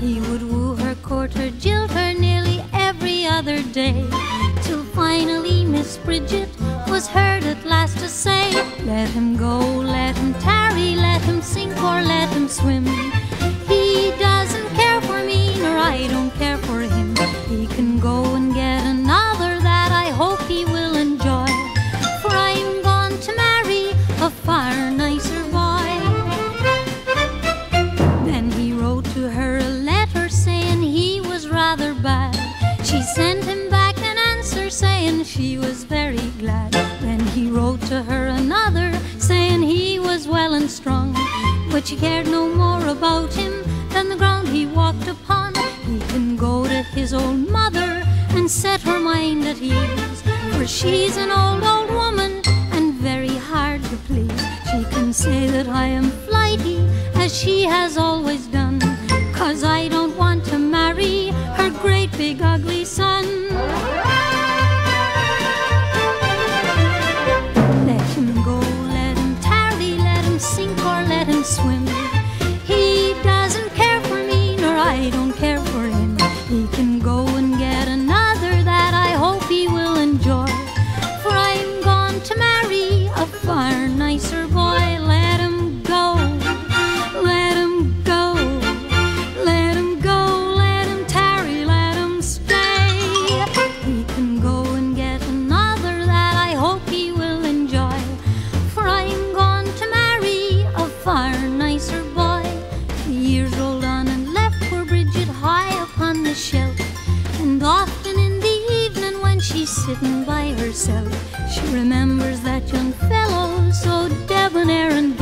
He would woo her, court her, jilt her nearly every other day. Till finally Miss Bridget was heard at last to say, Let him go, let him tarry, let him sink or let him swim. Sent him back an answer saying she was very glad. Then he wrote to her another saying he was well and strong. But she cared no more about him than the ground he walked upon. He can go to his old mother and set her mind at ease. For she's an old, old woman and very hard to please. She can say that I am flighty as she has always done. Cause I don't want to marry her great big ugly she's sitting by herself, she remembers that young fellow so debonair and